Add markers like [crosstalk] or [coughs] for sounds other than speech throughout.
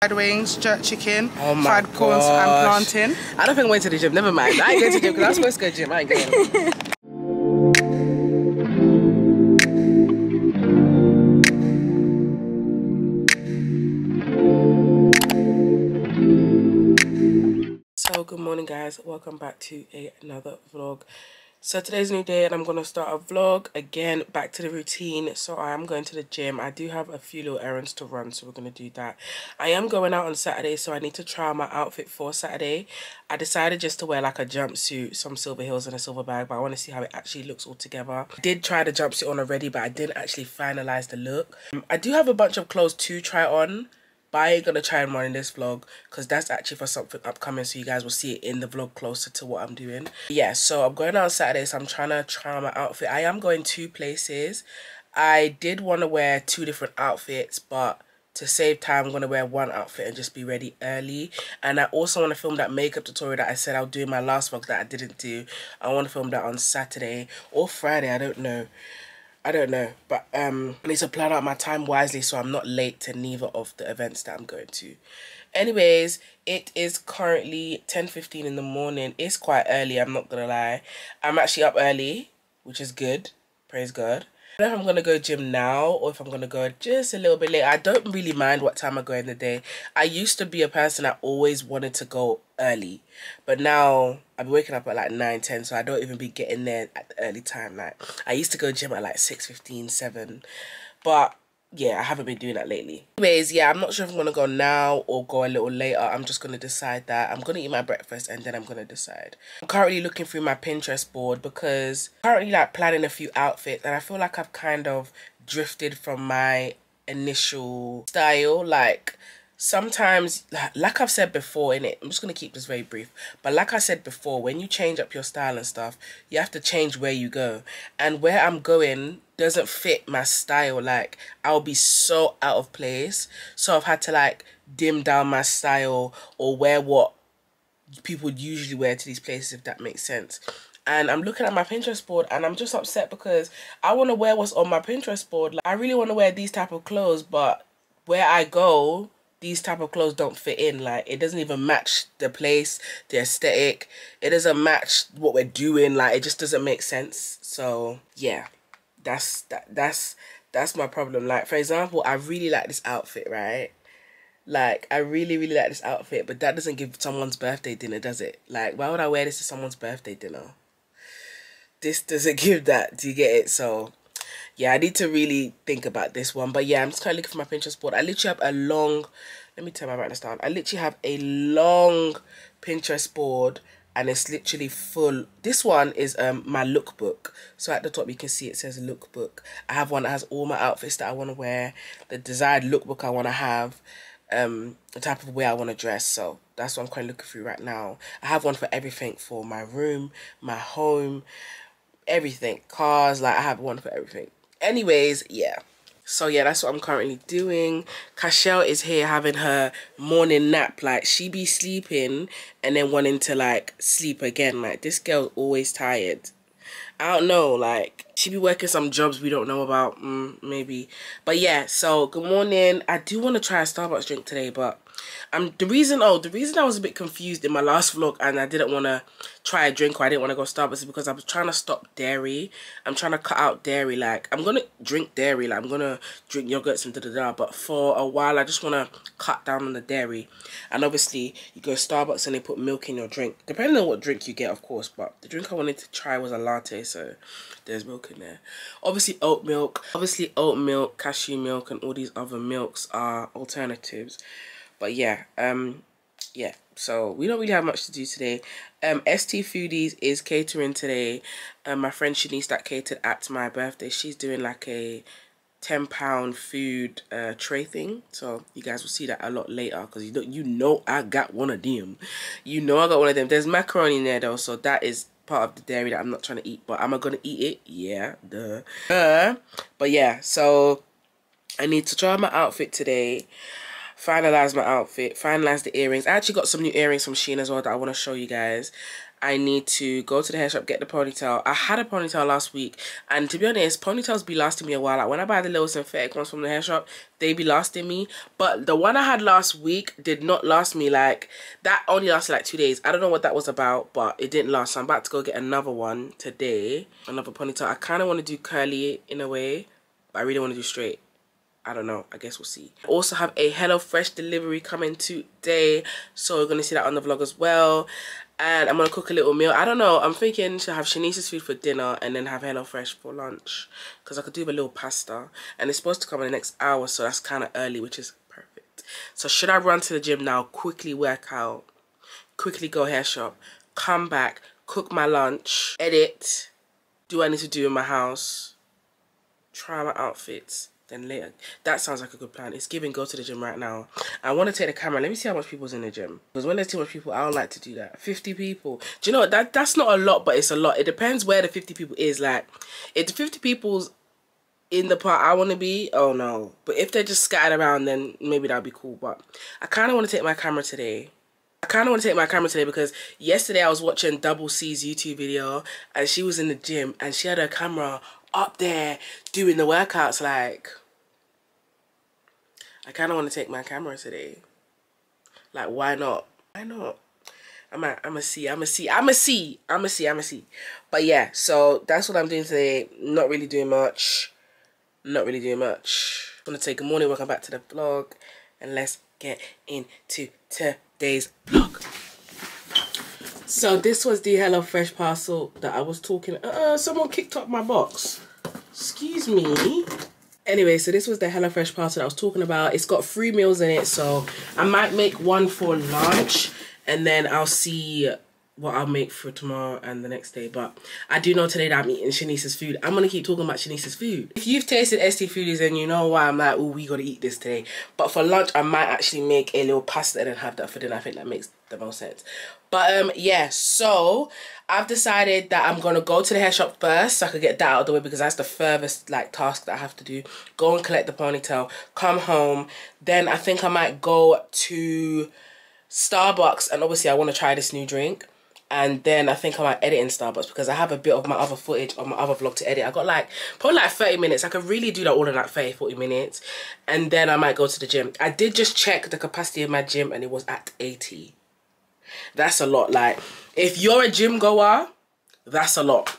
fried wings, jerk chicken, Oh fried corns and plantain. I don't think I'm going to the gym. Never mind. I ain't going to the gym because I'm supposed to go to the gym. I ain't going. So good morning guys, welcome back to a, another vlog. So today's new day and I'm going to start a vlog again back to the routine. So I am going to the gym. I do have a few little errands to run so we're going to do that. I am going out on Saturday so I need to try my outfit for Saturday. I decided just to wear like a jumpsuit, some silver heels and a silver bag but I want to see how it actually looks all together. I did try the jumpsuit on already but I didn't actually finalize the look. Um, I do have a bunch of clothes to try on but gonna try and run in this vlog because that's actually for something upcoming so you guys will see it in the vlog closer to what I'm doing. Yeah, so I'm going on Saturday so I'm trying to try on my outfit. I am going two places. I did want to wear two different outfits but to save time I'm going to wear one outfit and just be ready early. And I also want to film that makeup tutorial that I said I'll do in my last vlog that I didn't do. I want to film that on Saturday or Friday, I don't know. I don't know, but um, I need to plan out my time wisely so I'm not late to neither of the events that I'm going to. Anyways, it is currently 10.15 in the morning. It's quite early, I'm not gonna lie. I'm actually up early, which is good. Praise God. I don't know if I'm gonna go gym now or if I'm gonna go just a little bit later. I don't really mind what time I go in the day. I used to be a person that always wanted to go early, but now I'm waking up at like 9, 10, so I don't even be getting there at the early time. Like I used to go gym at like 6, 15, 7, but yeah, I haven't been doing that lately. Anyways, yeah, I'm not sure if I'm gonna go now or go a little later. I'm just gonna decide that. I'm gonna eat my breakfast and then I'm gonna decide. I'm currently looking through my Pinterest board because I'm currently like planning a few outfits and I feel like I've kind of drifted from my initial style. Like sometimes like I've said before in it I'm just gonna keep this very brief but like I said before when you change up your style and stuff you have to change where you go. And where I'm going doesn't fit my style like I'll be so out of place. So I've had to like dim down my style or wear what people usually wear to these places if that makes sense. And I'm looking at my Pinterest board and I'm just upset because I want to wear what's on my Pinterest board. Like I really want to wear these type of clothes but where I go these type of clothes don't fit in like it doesn't even match the place the aesthetic it doesn't match what we're doing like it just doesn't make sense. So yeah that's that that's that's my problem. Like for example i really like this outfit right? Like i really really like this outfit but that doesn't give someone's birthday dinner does it? Like why would i wear this to someone's birthday dinner? This doesn't [laughs] give that do you get it? So yeah, I need to really think about this one. But yeah, I'm just kind of looking for my Pinterest board. I literally have a long, let me turn my brightness down. I literally have a long Pinterest board and it's literally full. This one is um my lookbook. So at the top you can see it says lookbook. I have one that has all my outfits that I want to wear, the desired lookbook I want to have, um, the type of way I want to dress. So that's what I'm kind of looking through right now. I have one for everything for my room, my home, everything. Cars, like I have one for everything. Anyways yeah. So yeah that's what i'm currently doing. Cashel is here having her morning nap. Like she be sleeping and then wanting to like sleep again. Like this girl's always tired. I don't know like she be working some jobs we don't know about. Mm, maybe. But yeah so good morning. I do want to try a starbucks drink today but um the reason oh the reason i was a bit confused in my last vlog and i didn't want to try a drink or i didn't want to go starbucks is because i was trying to stop dairy. I'm trying to cut out dairy like i'm gonna drink dairy like i'm gonna drink yogurts and da da da but for a while i just want to cut down on the dairy. And obviously you go to starbucks and they put milk in your drink. Depending on what drink you get of course but the drink i wanted to try was a latte so there's milk in there. Obviously oat milk. Obviously oat milk cashew milk and all these other milks are alternatives but yeah um yeah so we don't really have much to do today. Um st foodies is catering today. Um my friend shanice that catered at my birthday she's doing like a 10 pound food uh tray thing. So you guys will see that a lot later because you know you know i got one of them. You know i got one of them. There's macaroni in there though so that is part of the dairy that i'm not trying to eat but am i gonna eat it? Yeah duh. Uh, but yeah so i need to try my outfit today finalize my outfit finalize the earrings i actually got some new earrings from Shein as well that i want to show you guys I need to go to the hair shop, get the ponytail. I had a ponytail last week, and to be honest, ponytails be lasting me a while. Like when I buy the little synthetic ones from the hair shop, they be lasting me. But the one I had last week did not last me. Like that only lasted like two days. I don't know what that was about, but it didn't last. So I'm about to go get another one today, another ponytail. I kind of want to do curly in a way, but I really want to do straight. I don't know. I guess we'll see. Also have a HelloFresh delivery coming today. So we're going to see that on the vlog as well. And I'm going to cook a little meal. I don't know. I'm thinking to have Shanice's food for dinner and then have HelloFresh for lunch. Because I could do a little pasta. And it's supposed to come in the next hour. So that's kind of early, which is perfect. So should I run to the gym now, quickly work out, quickly go hair shop, come back, cook my lunch, edit, do I need to do in my house, try my outfits, then later. That sounds like a good plan. It's giving go to the gym right now. I want to take the camera. Let me see how much people's in the gym. Because when there's too much people, I don't like to do that. 50 people. Do you know what? That, that's not a lot, but it's a lot. It depends where the 50 people is. Like, if the 50 people's in the part I want to be, oh no. But if they're just scattered around, then maybe that'd be cool. But I kind of want to take my camera today. I kind of want to take my camera today because yesterday I was watching Double C's YouTube video and she was in the gym and she had her camera up there doing the workouts like I kind of want to take my camera today. Like why not? Why not? I'm a, I'm a see I'm a see I'm a see I'm a see I'm a see but yeah so that's what I'm doing today. Not really doing much. Not really doing much. I'm gonna take good morning welcome back to the vlog. And let's get into today's vlog. So this was the Hello Fresh parcel that I was talking. Uh, someone kicked up my box. Excuse me. Anyway, so this was the HelloFresh parcel I was talking about. It's got three meals in it, so I might make one for lunch, and then I'll see what I'll make for tomorrow and the next day. But I do know today that I'm eating Shanice's food. I'm gonna keep talking about Shanice's food. If you've tasted ST Foodies, then you know why I'm like, oh, we gotta eat this today. But for lunch, I might actually make a little pasta and then have that for dinner. I think that makes the most sense. But um, yeah, so I've decided that I'm gonna go to the hair shop first so I could get that out of the way because that's the furthest like task that I have to do. Go and collect the ponytail, come home. Then I think I might go to Starbucks and obviously I want to try this new drink and then I think I might edit in Starbucks because I have a bit of my other footage on my other vlog to edit. I got like probably like 30 minutes. I could really do that all in like 30, 40 minutes. And then I might go to the gym. I did just check the capacity of my gym and it was at 80. That's a lot. Like, if you're a gym goer, that's a lot.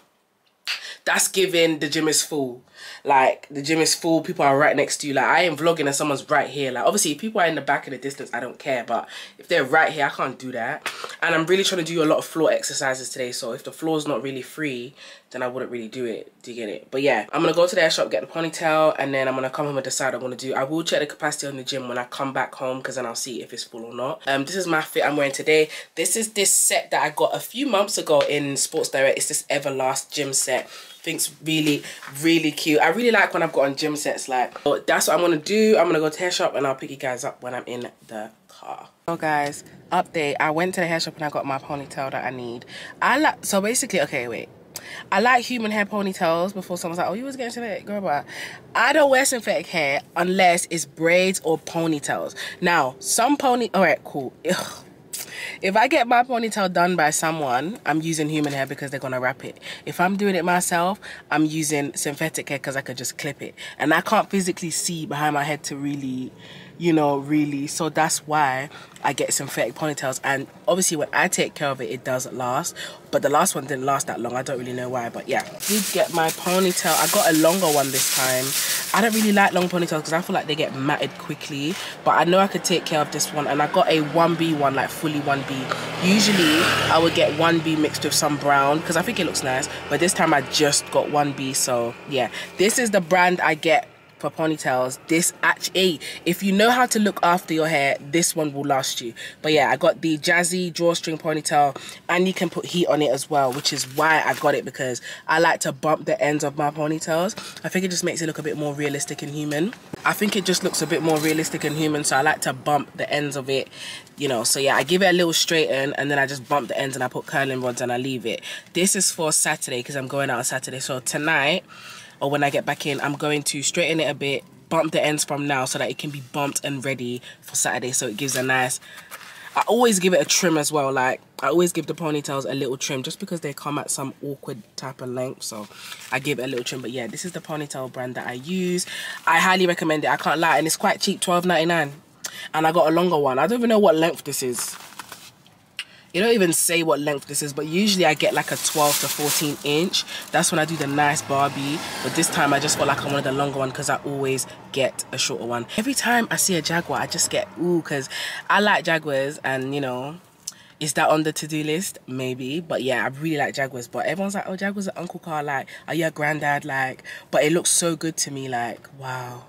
That's giving the gym is full. Like, the gym is full, people are right next to you. Like, I am vlogging and someone's right here. Like, obviously, if people are in the back of the distance, I don't care. But if they're right here, I can't do that. And I'm really trying to do a lot of floor exercises today. So if the floor's not really free, then I wouldn't really do it. Do you get it? But yeah, I'm to go to the hair shop, get the ponytail, and then I'm to come home and decide I'm to do. I will check the capacity on the gym when I come back home because then I'll see if it's full or not. Um, This is my fit I'm wearing today. This is this set that I got a few months ago in Sports Direct. It's this Everlast gym set think's really really cute i really like when i've got on gym sets like but that's what i'm gonna do i'm gonna go to hair shop and i'll pick you guys up when i'm in the car so guys update i went to the hair shop and i got my ponytail that i need i like so basically okay wait I like human hair ponytails before someone's like, oh, you was getting synthetic, girl, but I don't wear synthetic hair unless it's braids or ponytails. Now, some pony, all right, cool. Ugh if I get my ponytail done by someone, I'm using human hair because they're gonna wrap it. If I'm doing it myself, I'm using synthetic hair because I could just clip it. And I can't physically see behind my head to really you know, really. So that's why I get synthetic ponytails. And obviously when I take care of it, it doesn't last. But the last one didn't last that long. I don't really know why. But yeah, did get my ponytail. I got a longer one this time. I don't really like long ponytails because I feel like they get matted quickly. But I know I could take care of this one. And I got a 1B one, like fully 1B. Usually I would get 1B mixed with some brown because I think it looks nice. But this time I just got 1B. So yeah, this is the brand I get for ponytails this actually if you know how to look after your hair this one will last you. But yeah i got the jazzy drawstring ponytail and you can put heat on it as well which is why i got it because i like to bump the ends of my ponytails. I think it just makes it look a bit more realistic and human. I think it just looks a bit more realistic and human so i like to bump the ends of it you know. So yeah i give it a little straighten and then i just bump the ends and i put curling rods and i leave it. This is for saturday because i'm going out on saturday. So tonight or when I get back in, I'm going to straighten it a bit, bump the ends from now so that it can be bumped and ready for Saturday so it gives a nice I always give it a trim as well. Like I always give the ponytails a little trim just because they come at some awkward type of length. So I give it a little trim. But yeah, this is the ponytail brand that I use. I highly recommend it. I can't lie. And it's quite cheap, twelve ninety nine. And I got a longer one. I don't even know what length this is it don't even say what length this is but usually I get like a 12 to 14 inch. That's when I do the nice Barbie but this time I just got like I wanted the longer one because I always get a shorter one. Every time I see a Jaguar I just get ooh because I like Jaguars and you know is that on the to-do list? Maybe but yeah i really like jaguars but everyone's like oh jaguars are uncle car like are you a granddad? Like but it looks so good to me like wow.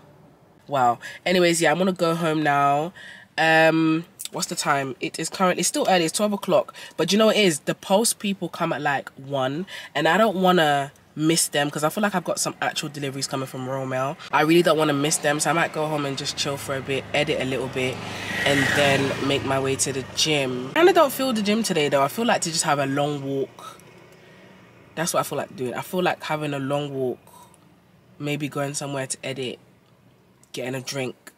Wow. Anyways yeah i'm gonna go home now. Um what's the time? It is currently still early it's 12 o'clock but you know it is? The post people come at like one and i don't want to miss them because i feel like i've got some actual deliveries coming from royal mail. I really don't want to miss them so i might go home and just chill for a bit edit a little bit and then make my way to the gym. I don't feel the gym today though. I feel like to just have a long walk. That's what i feel like doing. I feel like having a long walk maybe going somewhere to edit getting a drink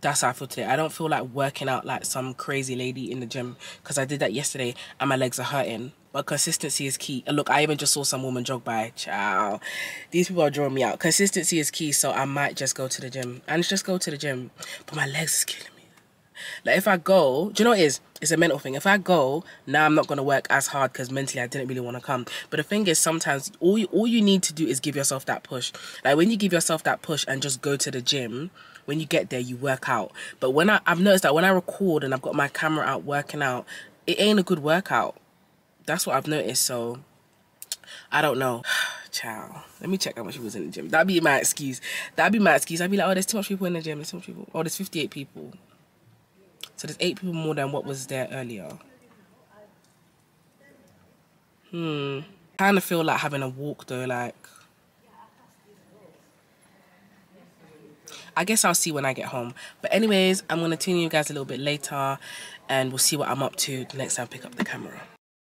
that's how I feel today. I don't feel like working out like some crazy lady in the gym because I did that yesterday and my legs are hurting. But consistency is key. And look, I even just saw some woman jog by. Ciao. These people are drawing me out. Consistency is key, so I might just go to the gym. And just go to the gym. But my legs is killing me. Like if I go, do you know what it is? It's a mental thing. If I go, now I'm not gonna work as hard because mentally I didn't really want to come. But the thing is, sometimes all you all you need to do is give yourself that push. Like when you give yourself that push and just go to the gym, when you get there you work out but when I, i've noticed that when i record and i've got my camera out working out it ain't a good workout that's what i've noticed so i don't know [sighs] Ciao. Let me check how much people was in the gym. That'd be my excuse. That'd be my excuse. I'd be like, oh, there's too much people in the gym. There's too much people. Oh, there's 58 people. So there's eight people more than what was there earlier. Hmm. Kind of feel like having a walk though, like I guess I'll see when I get home. But anyways, I'm going to tune you guys a little bit later and we'll see what I'm up to the next time I pick up the camera.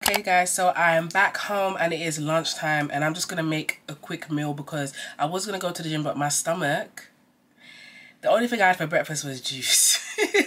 Okay guys, so I am back home and it is lunchtime and I'm just going to make a quick meal because I was going to go to the gym but my stomach, the only thing I had for breakfast was juice.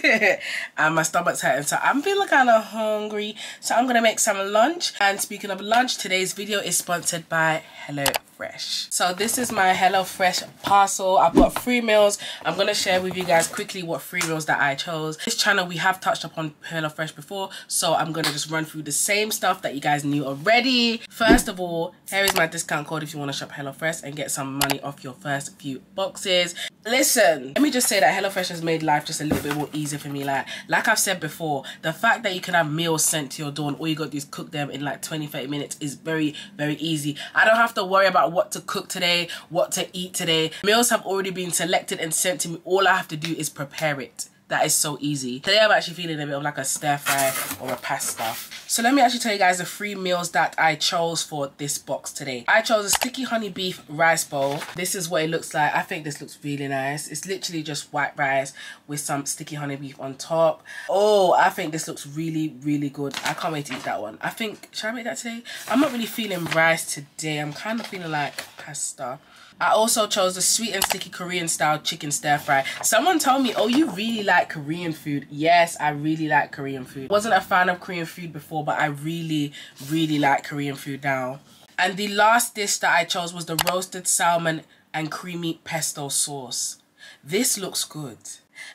[laughs] and my stomach's hurting so I'm feeling kind of hungry so I'm gonna make some lunch and speaking of lunch today's video is sponsored by Hello Fresh. So this is my HelloFresh parcel. I've got three meals. I'm going to share with you guys quickly what three meals that I chose. This channel, we have touched upon HelloFresh before, so I'm going to just run through the same stuff that you guys knew already. First of all, here is my discount code if you want to shop HelloFresh and get some money off your first few boxes. Listen, let me just say that HelloFresh has made life just a little bit more easier for me. Like, like I've said before, the fact that you can have meals sent to your door and all you got to do is cook them in like 20, 30 minutes is very, very easy. I don't have to worry about what to cook today, what to eat today. Meals have already been selected and sent to me. All I have to do is prepare it. That is so easy. Today I'm actually feeling a bit of like a stir fry or a pasta. So let me actually tell you guys the three meals that I chose for this box today. I chose a sticky honey beef rice bowl. This is what it looks like. I think this looks really nice. It's literally just white rice with some sticky honey beef on top. Oh, I think this looks really, really good. I can't wait to eat that one. I think, should I make that today? I'm not really feeling rice today. I'm kind of feeling like pasta. I also chose the sweet and sticky Korean style chicken stir fry. Someone told me, oh, you really like Korean food. Yes, I really like Korean food. Wasn't a fan of Korean food before, but I really, really like Korean food now. And the last dish that I chose was the roasted salmon and creamy pesto sauce. This looks good.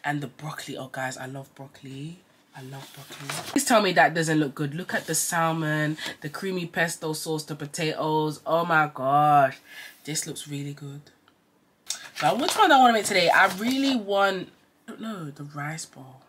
And the broccoli, oh guys, I love broccoli. I love broccoli. Please tell me that doesn't look good. Look at the salmon, the creamy pesto sauce, the potatoes. Oh my gosh. This looks really good. But which one do I want to make today? I really want, I don't know, the rice bowl.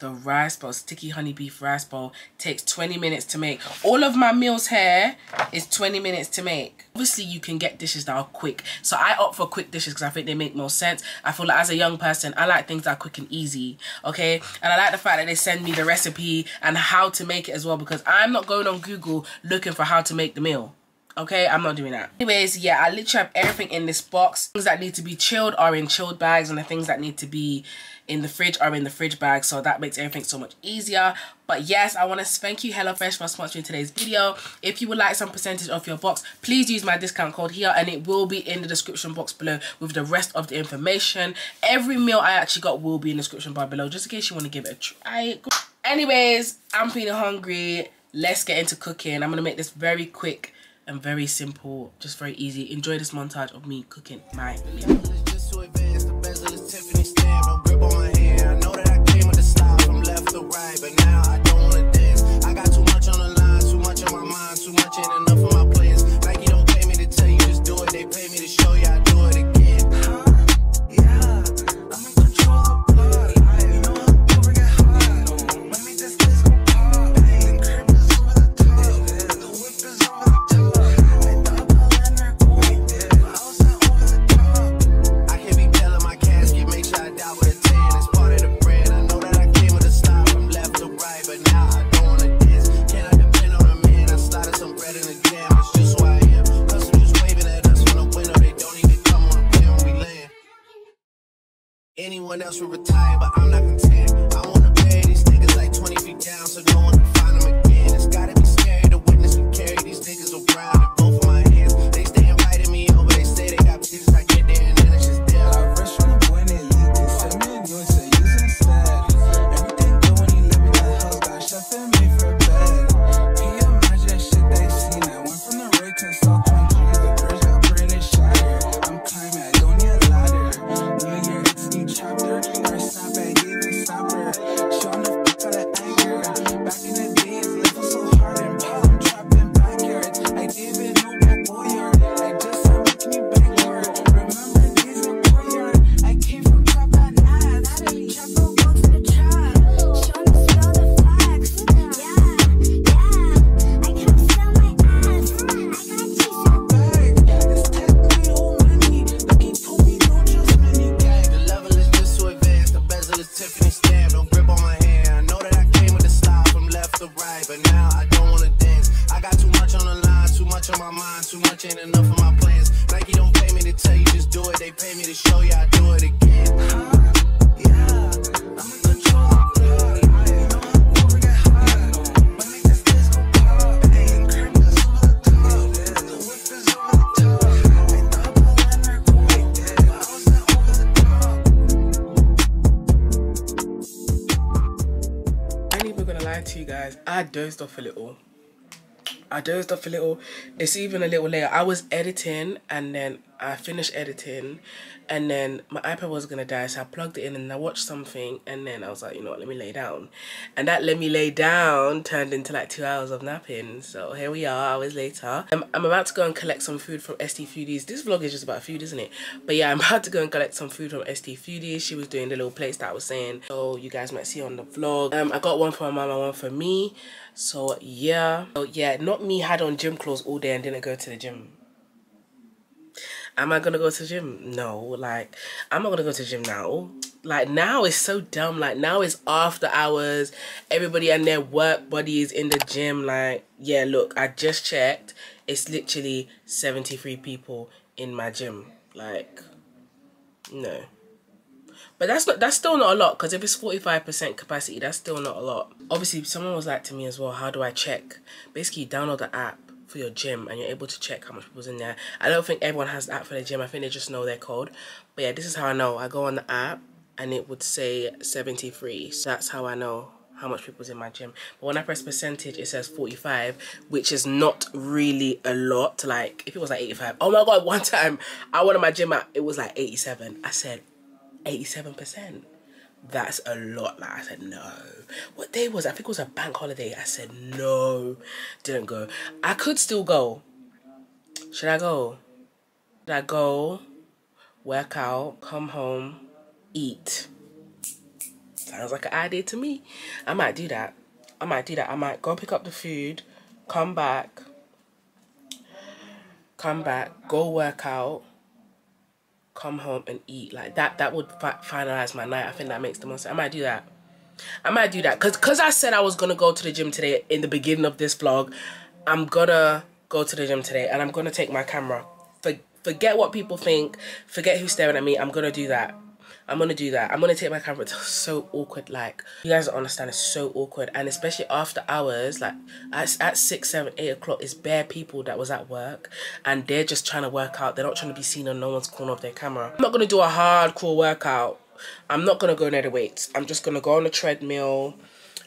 The rice bowl, sticky honey beef rice bowl, takes 20 minutes to make. All of my meals here is 20 minutes to make. Obviously, you can get dishes that are quick. So I opt for quick dishes because I think they make more sense. I feel like as a young person, I like things that are quick and easy, okay? And I like the fact that they send me the recipe and how to make it as well because I'm not going on Google looking for how to make the meal. Okay, I'm not doing that. Anyways, yeah, I literally have everything in this box. Things that need to be chilled are in chilled bags and the things that need to be in the fridge are in the fridge bag. So that makes everything so much easier. But yes, I want to thank you HelloFresh for sponsoring today's video. If you would like some percentage off your box, please use my discount code here and it will be in the description box below with the rest of the information. Every meal I actually got will be in the description bar below just in case you want to give it a try. Anyways, I'm feeling hungry. Let's get into cooking. I'm going to make this very quick and very simple, just very easy. Enjoy this montage of me cooking my meal. Off a little. It's even a little later. I was editing and then I finished editing and then my iPad was gonna die, so I plugged it in and I watched something and then I was like, you know what, let me lay down. And that let me lay down turned into like two hours of napping. So here we are, hours later. I'm, I'm about to go and collect some food from ST Foodies. This vlog is just about food, isn't it? But yeah, I'm [laughs] about to go and collect some food from ST Foodies. She was doing the little plates that I was saying. So you guys might see on the vlog. Um, I got one for my mama, one for me. So yeah. So yeah, not me had on gym clothes all day and didn't go to the gym. Am I gonna go to the gym? No, like I'm not gonna go to the gym now. Like now it's so dumb. Like now it's after hours. Everybody and their work buddies in the gym. Like, yeah, look, I just checked. It's literally 73 people in my gym. Like, no. But that's not that's still not a lot because if it's 45% capacity, that's still not a lot. Obviously, someone was like to me as well, how do I check? Basically, download the app for your gym and you're able to check how much people's in there. I don't think everyone has the app for the gym. I think they just know their code. But yeah, this is how I know. I go on the app and it would say 73. So that's how I know how much people's in my gym. But when I press percentage, it says 45, which is not really a lot. Like, if it was like 85. Oh my God, [laughs] one time I went to my gym app, it was like 87. I said, 87%. That's a lot. Like, I said, no. What day was it? I think it was a bank holiday. I said, no. Didn't go. I could still go. Should I go? Should I go, work out, come home, eat? Sounds like an idea to me. I might do that. I might do that. I might go pick up the food, come back, come back, go work out, come home and eat. Like that, that would fi finalize my night. I think that makes the most. I might do that. I might do that. Because cause I said I was going to go to the gym today in the beginning of this vlog. I'm gonna go to the gym today and I'm gonna take my camera. For, forget what people think, forget who's staring at me, I'm gonna do that. I'm gonna do that. I'm gonna take my camera. [laughs] It's so awkward. Like you guys don't understand. It's so awkward, and especially after hours, like at, at six, seven, eight o'clock, it's bare people that was at work, and they're just trying to work out. They're not trying to be seen on no one's corner of their camera. I'm not gonna do a hardcore workout. I'm not gonna go near the weights. I'm just gonna go on the treadmill.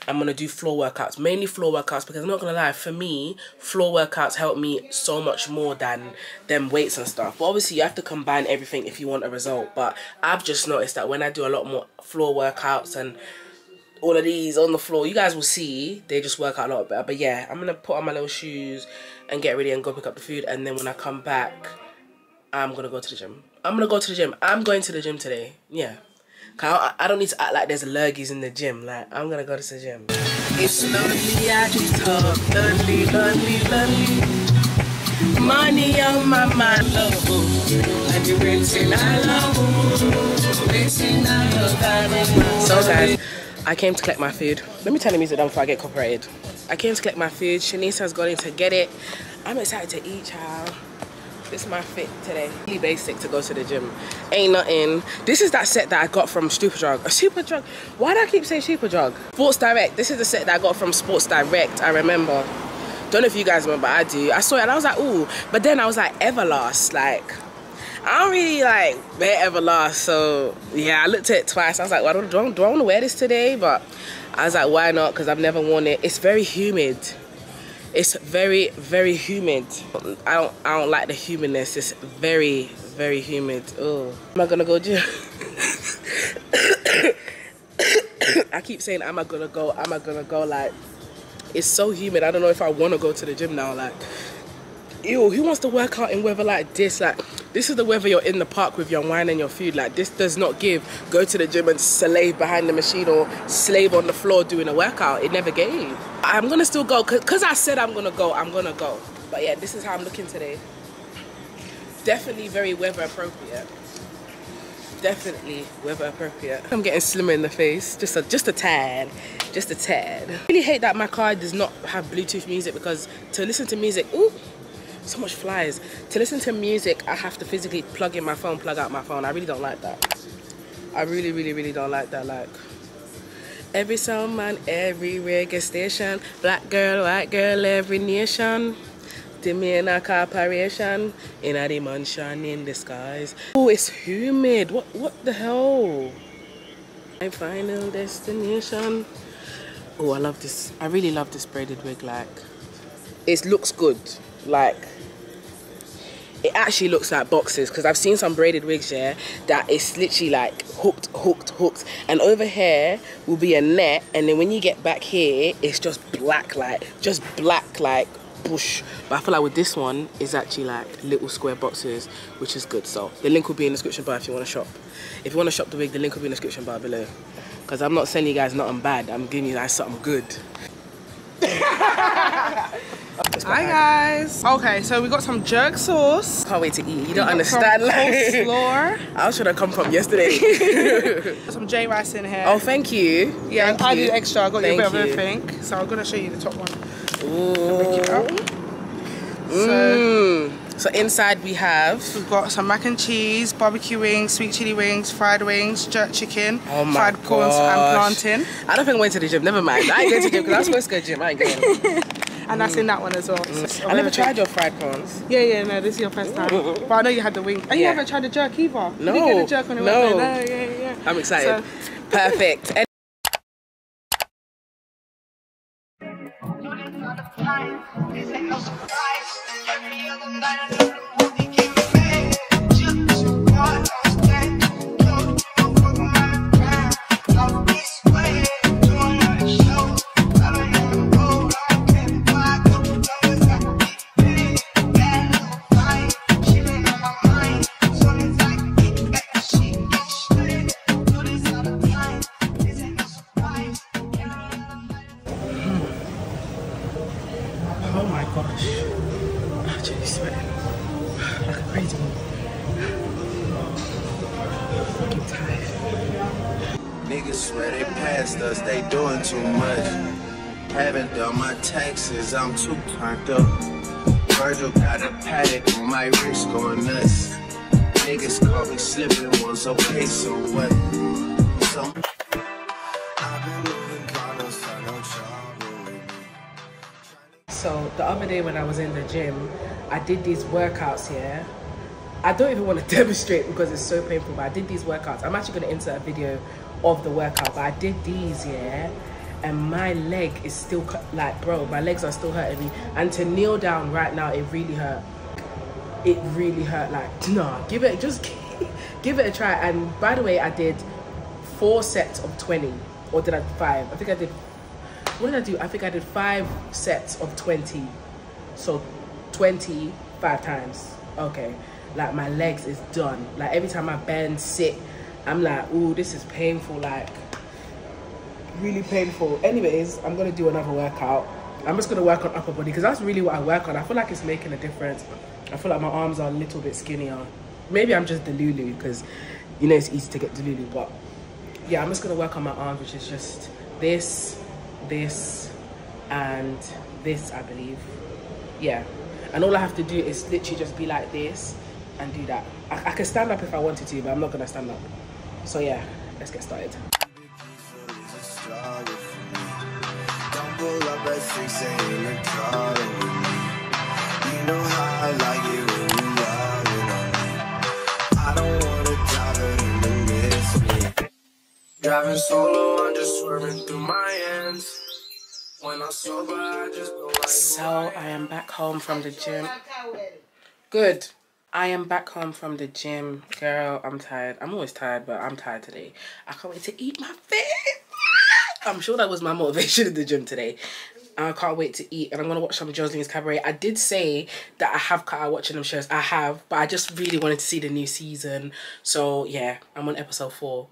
I'm gonna do floor workouts, mainly floor workouts because I'm not gonna lie, for me, floor workouts help me so much more than them weights and stuff. But obviously, you have to combine everything if you want a result. But I've just noticed that when I do a lot more floor workouts and all of these on the floor, you guys will see they just work out a lot better. But yeah, I'm gonna put on my little shoes and get ready and go pick up the food. And then when I come back, I'm gonna go to the gym. I'm gonna go to the gym. I'm going to the gym today. Yeah. Cause I, I don't need to act like there's lurgies in the gym. Like, I'm gonna go to the gym. It's lonely, I just talk. Lonely, lonely, lonely. Money on my mind, oh. love. And you waiting, I love. Waiting, I love. So, guys, I came to collect my food. Let me turn the music down before I get copyrighted. I came to collect my food. Shanice has gone in to get it. I'm excited to eat, child. This is my fit today. Really basic to go to the gym. Ain't nothing. This is that set that I got from Superdrug. Superdrug? Why do I keep saying Superdrug? Sports Direct. This is the set that I got from Sports Direct. I remember. Don't know if you guys remember. I do. I saw it and I was like, ooh. But then I was like, Everlast. Like, I don't really like wear Everlast. So yeah, I looked at it twice. I was like, well, I, do I want to wear this today? But I was like, why not? Because I've never worn it. It's very humid. It's very, very humid. I don't I don't like the humidness. It's very, very humid. Oh. Am I gonna go gym? [coughs] I keep saying am I gonna go? Am I gonna go? Like it's so humid. I don't know if I wanna go to the gym now. Like ew, who wants to work out in weather like this? Like, this is the weather you're in the park with your wine and your food. Like, this does not give go to the gym and slave behind the machine or slave on the floor doing a workout. It never gave. I'm gonna still go because I said I'm gonna go. I'm gonna go. But yeah, this is how I'm looking today. Definitely very weather appropriate. Definitely weather appropriate. I'm getting slimmer in the face, just a just a tad, just a tad. I really hate that my car does not have Bluetooth music because to listen to music, ooh, so much flies. To listen to music, I have to physically plug in my phone, plug out my phone. I really don't like that. I really, really, really don't like that. Like, every song man, every reggae station, black girl, white girl, every nation. A corporation, in a dimension in disguise. Oh, it's humid. What, what the hell? My final destination. Oh, I love this. I really love this braided wig. Like, it looks good. Like, it actually looks like boxes because I've seen some braided wigs yeah that it's literally like hooked hooked hooked. And over here will be a net and then when you get back here it's just black like just black like bush. But I feel like with this one it's actually like little square boxes which is good. So the link will be in the description bar if you want to shop. If you want to shop the wig the link will be in the description bar below. Because I'm not sending you guys nothing bad I'm giving you guys something good [laughs] Hi guys. Okay, so we got some jerk sauce. can't wait to eat you don't understand like coleslaw. [laughs] I should have come from yesterday [laughs] [laughs] some J rice in here. oh thank you yeah, Thank I you. do extra. I got you a Thank bit of everything. So I'm gonna show you the top one. Ooh. So Mm. So inside we have we've got some mac and cheese, barbecue wings, sweet chili wings, fried wings, jerk chicken, Oh fried corns, and gosh. plantain. I don't think I went to the gym. Never mind. I ain't going to the gym because I was supposed to go to the gym. I ain't going. And that's in that one as well. So Mm. I never tried your fried prawns. Yeah, yeah, no, this is your first time. [laughs] But I know you had the wing. And you Yeah. haven't tried the jerk either. No, You didn't get the jerk on the no. way. No, yeah, yeah, yeah. I'm excited. So- [laughs] Perfect. [laughs] Niggas swear they passed us, they doing too much. Haven't done my taxes, I'm too turned up. Virgil got a Patek on my wrist going nuts. Niggas caught me slipping once, okay, so what? So. So the other day when I was in the gym, I did these workouts here. I don't even want to [laughs] demonstrate because it's so painful, but I did these workouts. I'm actually going to insert a video of the workout, but I did these, yeah, and my leg is still like, bro, my legs are still hurting me. And to kneel down right now, it really hurt. It really hurt. Like, [laughs] nah, give it, just [laughs] give it a try. And by the way, I did four sets of 20, or did I five? I think I did what did I do? I think I did five sets of 20. So 20 five times. Okay. Like my legs is done. Like every time I bend, sit, I'm like, ooh, this is painful. Like really painful. Anyways, I'm gonna do another workout. I'm just gonna work on upper body because that's really what I work on. I feel like it's making a difference. I feel like my arms are a little bit skinnier. Maybe I'm just delulu because you know it's easy to get delulu, but yeah, I'm just gonna work on my arms, which is just this, this, and this, I believe. Yeah, and all I have to do is literally just be like this and do that. I, I can stand up if I wanted to, but I'm not gonna stand up. So yeah, let's get started. Don't pull up at 6 a.m. and call it with me. You know how I like it when you loving on me. I don't wanna drive it in the miss me. Driving solo, I'm just swerving through my hands. When I'm sober, I just go like So I am back home from the gym. Good. I am back home from the gym. Girl, I'm tired. I'm always tired, but I'm tired today. I can't wait to eat my food. [laughs] I'm sure that was my motivation [laughs] in the gym today. I can't wait to eat and I'm gonna watch some Joseline's Cabaret. I did say that I have cut out watching them shows. I have, but I just really wanted to see the new season. So yeah, I'm on episode four.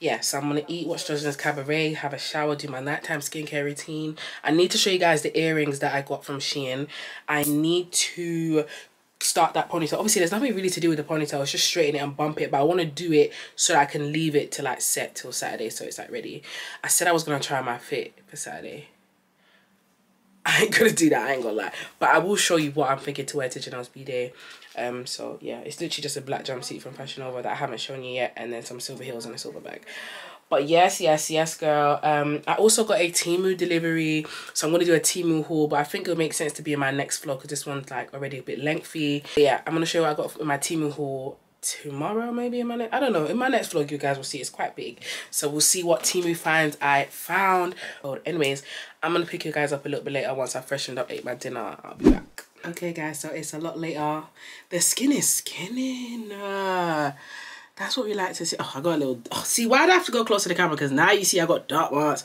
Yeah, so I'm gonna eat, watch Joseline's Cabaret, have a shower, do my nighttime skincare routine. I need to show you guys the earrings that I got from Shein. I need to start that ponytail. Obviously, there's nothing really to do with the ponytail. It's just straighten it and bump it. But I want to do it so I can leave it to like set till Saturday, so it's like ready. I said I was gonna try my fit for Saturday. [laughs] I ain't gonna do that. I ain't gonna lie. But I will show you what I'm thinking to wear to Janelle's b day. Um. So yeah, it's literally just a black jumpsuit from Fashion Nova that I haven't shown you yet, and then some silver heels and a silver bag. But yes, yes, yes, girl. Um, I also got a Temu delivery, so I'm gonna do a Temu haul. But I think it'll make sense to be in my next vlog because this one's like already a bit lengthy. But yeah, I'm gonna show you what I got in my Temu haul tomorrow maybe in my next I don't know in my next vlog you guys will see it's quite big so we'll see what Temu finds I found oh anyways I'm gonna pick you guys up a little bit later once I freshened up ate my dinner I'll be back okay guys so it's a lot later the skin is skinning uh, that's what we like to see. Oh, I got a little. Oh, see, why do I have to go close to the camera? Because now you see I got dark marks.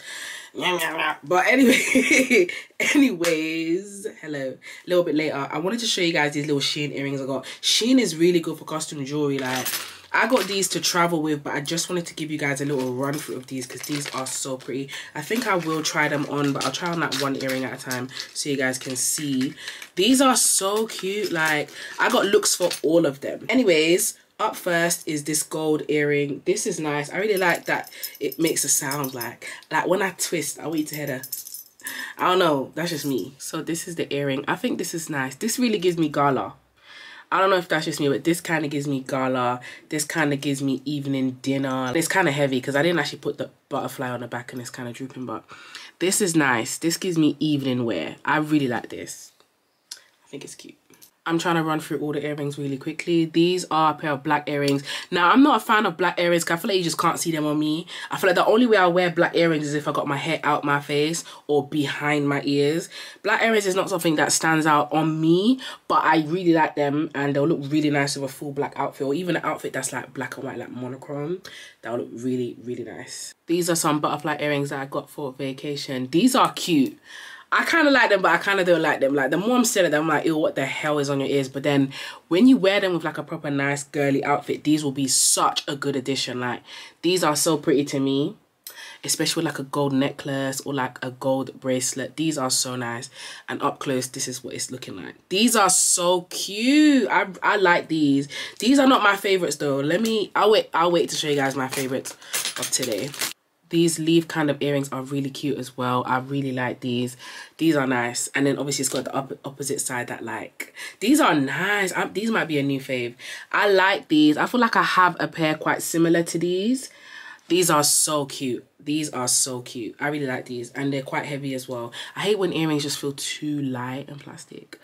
But anyway, [laughs] anyways, hello. A little bit later, I wanted to show you guys these little Shein earrings I got. Shein is really good for costume jewelry. Like, I got these to travel with, but I just wanted to give you guys a little run through of these because these are so pretty. I think I will try them on, but I'll try on that one earring at a time so you guys can see. These are so cute. Like, I got looks for all of them. Anyways, up first is this gold earring this is nice i really like that it makes a sound like like when i twist i want you to hear i don't know that's just me so this is the earring i think this is nice this really gives me gala I don't know if that's just me, but this kind of gives me gala. This kind of gives me evening dinner. It's kind of heavy because I didn't actually put the butterfly on the back and it's kind of drooping, but this is nice. This gives me evening wear. I really like this. I think it's cute. I'm trying to run through all the earrings really quickly. These are a pair of black earrings. Now, I'm not a fan of black earrings because I feel like you just can't see them on me. I feel like the only way I wear black earrings is if I got my hair out my face or behind my ears. Black earrings is not something that stands out on me, but I really like them and they'll look really nice with a full black outfit or even an outfit that's like black and white, like monochrome. That'll look really, really nice. These are some butterfly earrings that I got for vacation. These are cute. I kind of like them, but I kind of don't like them. Like, the more I'm staring at them, I'm like, ew, what the hell is on your ears? But then, when you wear them with, like, a proper nice girly outfit, these will be such a good addition. Like, these are so pretty to me. Especially with, like, a gold necklace or, like, a gold bracelet. These are so nice. And up close, this is what it's looking like. These are so cute. I, I like these. These are not my favorites, though. Let me... I'll wait, I'll wait to show you guys my favorites of today. These leaf kind of earrings are really cute as well. I really like these. These are nice. And then obviously it's got the op opposite side that like, these are nice. I, these might be a new fave. I like these. I feel like I have a pair quite similar to these. These are so cute. These are so cute. I really like these. And they're quite heavy as well. I hate when earrings just feel too light and plastic.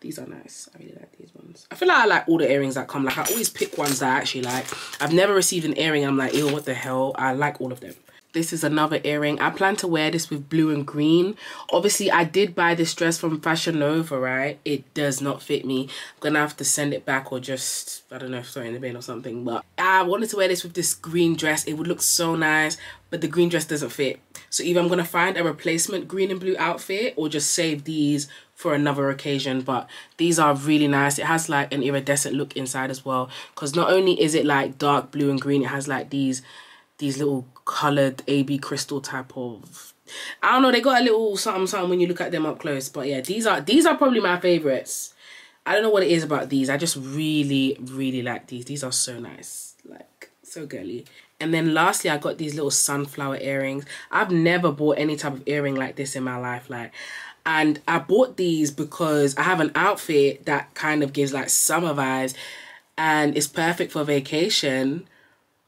These are nice. I really like these ones. I feel like I like all the earrings that come. Like I always pick ones that I actually like. I've never received an earring I'm like, ew, what the hell? I like all of them. This is another earring. I plan to wear this with blue and green. Obviously, I did buy this dress from Fashion Nova, right? It does not fit me. I'm gonna have to send it back or just, I don't know, throw it in the bin or something. But I wanted to wear this with this green dress. It would look so nice, but the green dress doesn't fit. So either I'm gonna find a replacement green and blue outfit or just save these for another occasion but these are really nice it has like an iridescent look inside as well because not only is it like dark blue and green it has like these these little colored AB crystal type of I don't know they got a little something something when you look at them up close but yeah these are these are probably my favorites. I don't know what it is about these I just really really like these these are so nice like so girly. And then lastly I got these little sunflower earrings. I've never bought any type of earring like this in my life like and I bought these because I have an outfit that kind of gives like summer vibes and it's perfect for vacation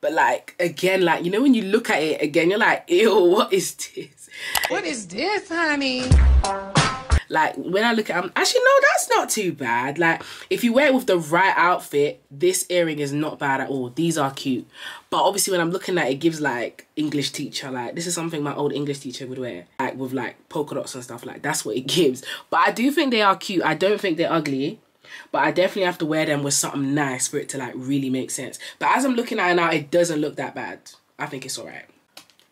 but like again like you know when you look at it again you're like ew what is this What is this, honey? like when I look at them, actually no, that's not too bad. Like if you wear it with the right outfit, this earring is not bad at all. These are cute. But obviously when I'm looking at it, it gives like English teacher, like this is something my old English teacher would wear. Like with like polka dots and stuff, like that's what it [laughs] gives. But I do think they are cute. I don't think they're ugly. But I definitely have to wear them with something nice for it to like really make sense. But as I'm looking at it now, it doesn't look that bad. I think it's alright.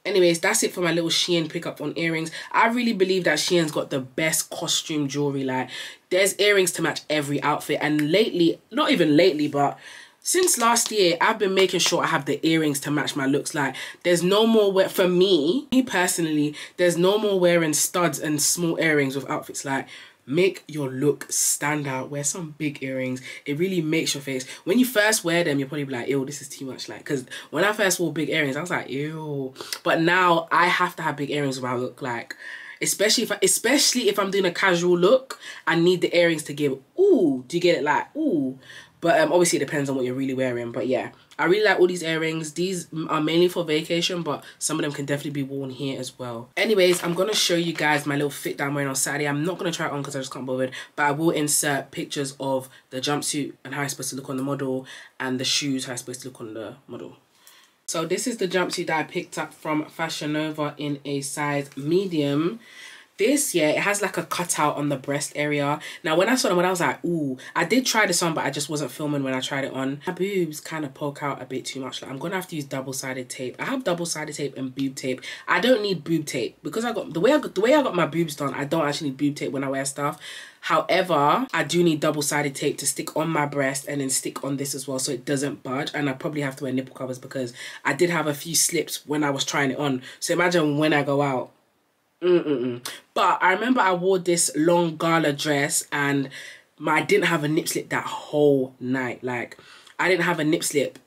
Anyways that's it for my little shein pickup on earrings. I really believe that shein's got the best costume jewelry like there's earrings to match every outfit. And lately not even lately but since last year i've been making sure i have the earrings to match my looks. Like there's no more wear for me me personally there's no more wearing studs and small earrings with outfits. Like make your look stand out. Wear some big earrings. It really makes your face. When you first wear them you're probably like ew this is too much. Like because when i first wore big earrings i was like ew. But now i have to have big earrings when i look like especially if I, especially if i'm doing a casual look i need the earrings to give ooh do you get it? Like ooh but um obviously it depends on what you're really wearing but yeah I really like all these earrings. These are mainly for vacation, but some of them can definitely be worn here as well. Anyways, I'm going to show you guys my little fit that I'm wearing on Saturday. I'm not going to try it on because I just can't bother, but I will insert pictures of the jumpsuit and how it's supposed to look on the model and the shoes, how it's supposed to look on the model. So this is the jumpsuit that I picked up from Fashion Nova in a size medium. This, yeah, it has like a cutout on the breast area. Now, when I saw them, when I was like, ooh, I did try this on, but I just wasn't filming when I tried it on. My boobs kind of poke out a bit too much. Like, I'm to have to use double-sided tape. I have double-sided tape and boob tape. I don't need boob tape because I got, the way I got, the way I got my boobs done, I don't actually need boob tape when I wear stuff. However, I do need double-sided tape to stick on my breast and then stick on this as well so it doesn't budge. And I probably have to wear nipple covers because I did have a few slips when I was trying it on. So imagine when I go out, Mm -mm. But I remember I wore this long gala dress and my, I didn't have a nip slip that whole night. Like, I didn't have a nip slip.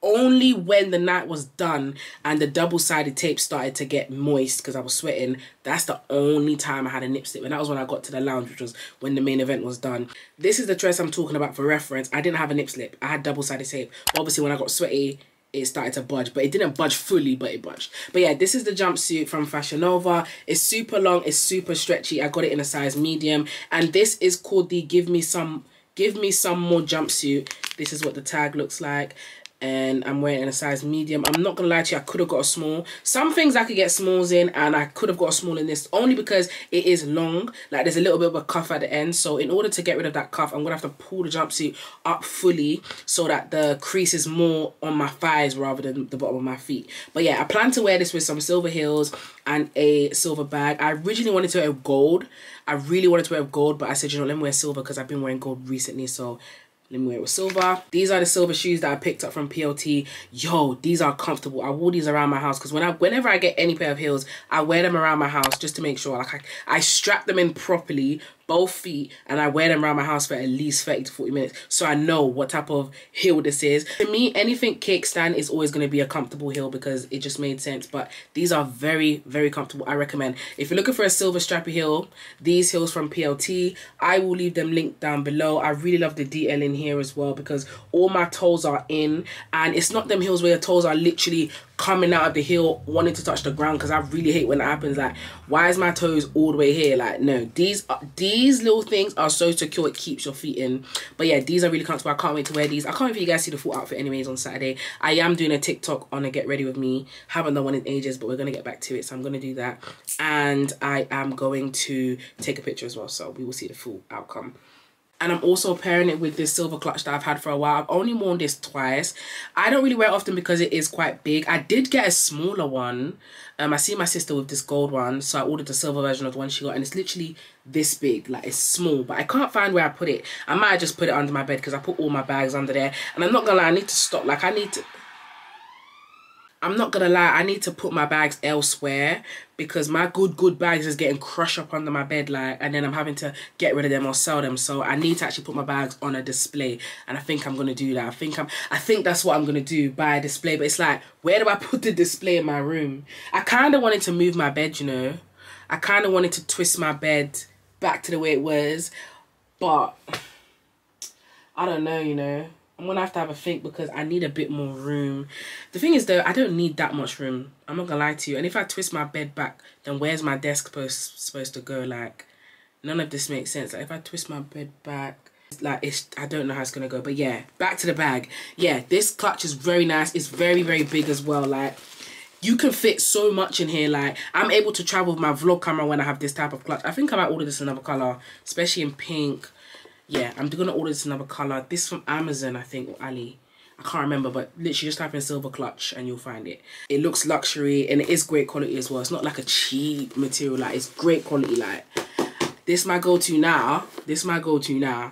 Only when the night was done and the double-sided tape started to get moist because I was sweating, that's the only time I had a nip slip. And that was when I got to the lounge, which was when the main event was done. This is the dress I'm talking about for reference. I didn't have a nip slip. I had double-sided tape. Obviously, when I got sweaty, it started to budge but it didn't budge fully but it budged. But yeah this is the jumpsuit from fashion nova. It's super long it's super stretchy. I got it in a size medium. And this is called the give me some give me some more jumpsuit. This is what the tag looks like and I'm wearing in a size medium. I'm not gonna lie to you, I could have got a small. Some things I could get smalls in and I could have got a small in this only because it is long. Like there's a little bit of a cuff at the end. So in order to get rid of that cuff, I'm gonna have to pull the jumpsuit up fully so that the crease is more on my thighs rather than the bottom of my feet. But yeah, I plan to wear this with some silver heels and a silver bag. I originally wanted to wear gold. I really wanted to wear gold, but I said, you know, let me wear silver because I've been wearing gold recently. So let me wear it with silver. These are the silver shoes that I picked up from PLT. Yo, these are comfortable. I wore these around my house because when I, whenever I get any pair of heels, I wear them around my house just to make sure. Like I, I strap them in properly, both feet and I wear them around my house for at least 30 to 40 minutes so I know what type of heel this is. To me, anything kickstand is always going to be a comfortable heel because it just made sense. But these are very, very comfortable. I recommend. If you're looking for a silver strappy heel, these heels from PLT, I will leave them linked down below. I really love the DL in here as well because all my toes are in and it's not them heels where your toes are literally coming out of the heel wanting to touch the ground because I really hate when it happens like why is my toes all the way here? Like no these are, these little things are so secure it keeps your feet in. But yeah these are really comfortable. I can't wait to wear these. I can't wait for you guys to see the full outfit anyways on Saturday. I am doing a TikTok on a get ready with me. Haven't done one in ages but we're gonna get back to it so I'm gonna do that. And I am going to take a picture as well so we will see the full outcome and I'm also pairing it with this silver clutch that I've had for a while. I've only worn this twice. I don't really wear it often because it is quite big. I did get a smaller one. Um, I see my sister with this gold one, so I ordered the silver version of the one she got, and it's literally this big. Like, it's small, but I can't find where I put it. I might just put it under my bed because I put all my bags under there. And I'm not gonna lie, I need to stop. Like, I need to... I'm not gonna lie, I need to put my bags elsewhere because my good good bags is getting crushed up under my bed like and then I'm having to get rid of them or sell them. So I need to actually put my bags on a display and I think I'm gonna do that. I think I'm I think that's what I'm gonna do buy a display. But it's like where do I put the display in my room? I kind of wanted to move my bed you know? I kind of wanted to twist my bed back to the way it was but I don't know you know I'm gonna have to have a think because I need a bit more room. The thing is though, I don't need that much room. I'm not gonna lie to you. And if I twist my bed back, then where's my desk supposed supposed to go? Like, none of this makes sense. Like if I twist my bed back, like it's I don't know how it's gonna go. But yeah, back to the bag. Yeah, this clutch is very nice. It's very very big as well. Like. You can fit so much in here. Like, I'm able to travel with my vlog camera when I have this type of clutch. I think I might order this another colour, especially in pink yeah i'm gonna order this another color. This from amazon i think or ali. I can't remember but literally just type in silver clutch and you'll find it. It looks luxury and it is great quality as well. It's not like a cheap material like it's great quality like this my go-to now this my go-to now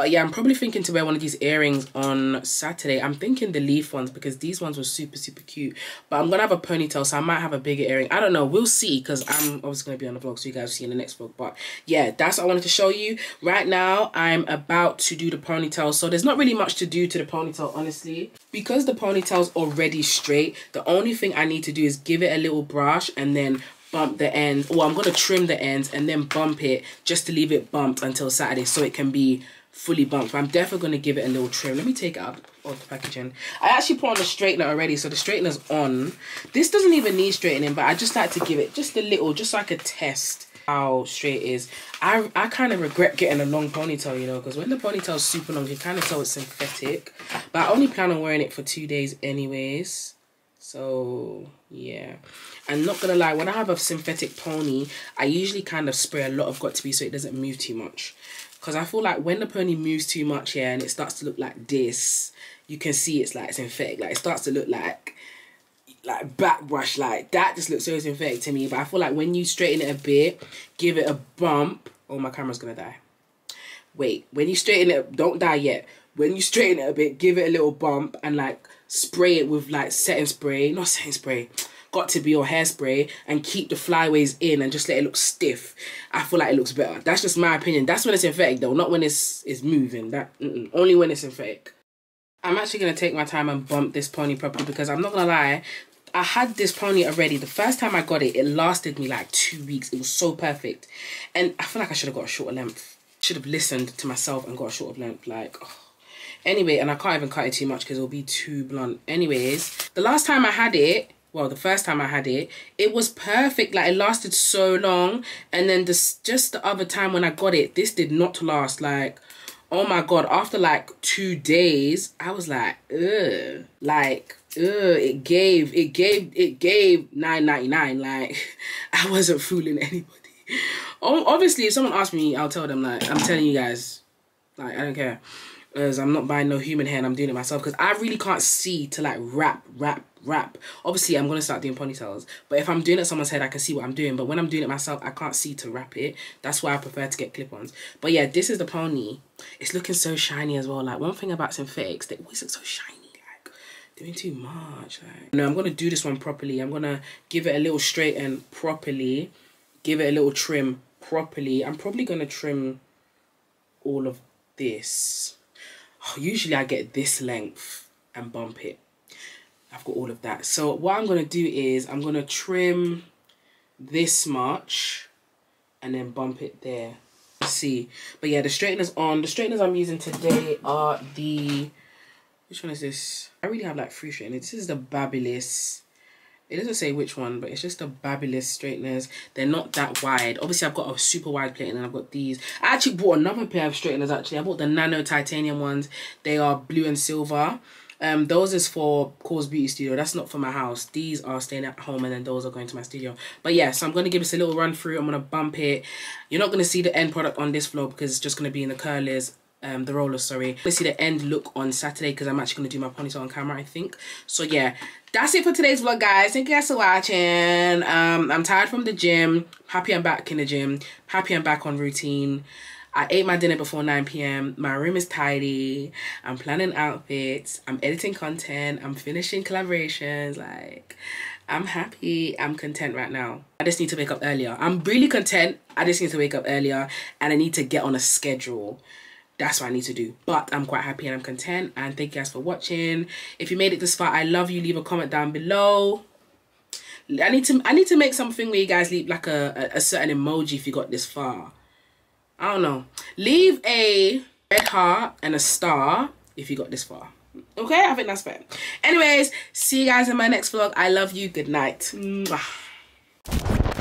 but yeah, I'm probably thinking to wear one of these earrings on Saturday. I'm thinking the leaf ones because these ones were super, super cute. But I'm going to have a ponytail, so I might have a bigger earring. I don't know. We'll see because I'm obviously going to be on the vlog, so you guys will see in the next vlog. But yeah, that's what I wanted to show you. Right now, I'm about to do the ponytail. So there's not really much to do to the ponytail, honestly. Because the ponytail's already straight, the only thing I need to do is give it a little brush and then bump the ends. Well, I'm going to trim the ends and then bump it just to leave it bumped until Saturday so it can be fully bumped. But I'm definitely going to give it a little trim. Let me take it out of the packaging. I actually put on the straightener already, so the straightener's on. This doesn't even need straightening, but I just like to give it just a little, just I could test how straight it is. I, I kind of regret getting a long ponytail, you know, because when the ponytail's super long, you kind of tell it's synthetic. But I only plan on wearing it for two days anyways. So, yeah. And not gonna lie, when I have a synthetic pony, I usually kind of spray a lot of Got2b so it doesn't move too much. Because I feel like when the pony moves too much here and it starts to look like this, you can see it's like synthetic. Like it starts to look like like backbrush like that just looks so synthetic to me. But I feel like when you straighten it a bit, give it a bump. Oh, my camera's gonna die. Wait, when you straighten it, don't die yet. When you straighten it a bit, give it a little bump and like spray it with like setting spray, not setting spray Got2b your hairspray and keep the flyaways in and just let it look stiff. I feel like it looks better. That's just my opinion. That's when it's synthetic though, not when it's it's moving. That mm -mm. only when it's synthetic. I'm actually gonna take my time and bump this pony properly because I'm not gonna lie. I had this pony already. The first time I got it, it lasted me like two weeks. It was so perfect. And I feel like I should have got a shorter length. Should have listened to myself and got a shorter length. Like, oh. Anyway, and I can't even cut it too much because it'll be too blunt. Anyways, the last time I had it, well the first time I had it it was perfect like it lasted so long. And then this just the other time when I got it this did not last like oh my god after like two days I was like ugh like ugh it gave it gave it gave 9.99 like [laughs] I wasn't fooling anybody. Obviously if someone asked me I'll tell them like I'm telling you guys like I don't care. Because I'm not buying no human hair and I'm doing it myself because I really can't see to like wrap, wrap, wrap. Obviously, I'm going to start doing ponytails, but if I'm doing it someone's head, I can see what I'm doing. But when I'm doing it myself, I can't see to wrap it. That's why I prefer to get clip-ons. But yeah, this is the pony. It's looking so shiny as well. Like, one thing about synthetics, they always look so shiny. Like, doing too much. Like, no, I'm going to do this one properly. I'm going to give it a little straighten properly. Give it a little trim properly. I'm probably gonna trim all of this. Oh, usually I get this length and bump it. I've got all of that. So what I'm gonna do is I'm gonna trim this much and then bump it there. See. But yeah, the straighteners on. The straighteners I'm using today are the which one is this? I really have like three straighteners. This is the Babyliss. It doesn't say which one, but it's just the Babyliss straighteners. They're not that wide. Obviously, I've got a super wide plate and then I've got these. I actually bought another pair of straighteners, actually. I bought the Nano Titanium ones. They are blue and silver. Um, those is for Kors Beauty Studio. That's not for my house. These are staying at home and then those are going to my studio. But yeah, so I'm going to give this a little run through. I'm going to bump it. You're not going to see the end product on this vlog because it's just going to be in the curlers um the rollers sorry We'll see the end look on saturday because i'm actually going to do my ponytail on camera i think so yeah that's it for today's vlog guys thank you guys for watching um i'm tired from the gym happy i'm back in the gym happy i'm back on routine I ate my dinner before 9 p.m. My room is tidy. I'm planning outfits. I'm editing content. I'm finishing collaborations. Like, I'm happy. I'm content right now. I just need to wake up earlier. I'm really content. I just need to wake up earlier and I need to get on a schedule that's what I need to do. But I'm quite happy and I'm content. And thank you guys for watching. If you made it this far, I love you. Leave a comment down below. I need to I need to make something where you guys leave like a, a, a certain emoji if you got this far. I don't know. Leave a red heart and a star if you got this far. Okay, I think that's fair. Anyways, see you guys in my next vlog. I love you. Good night. Mwah.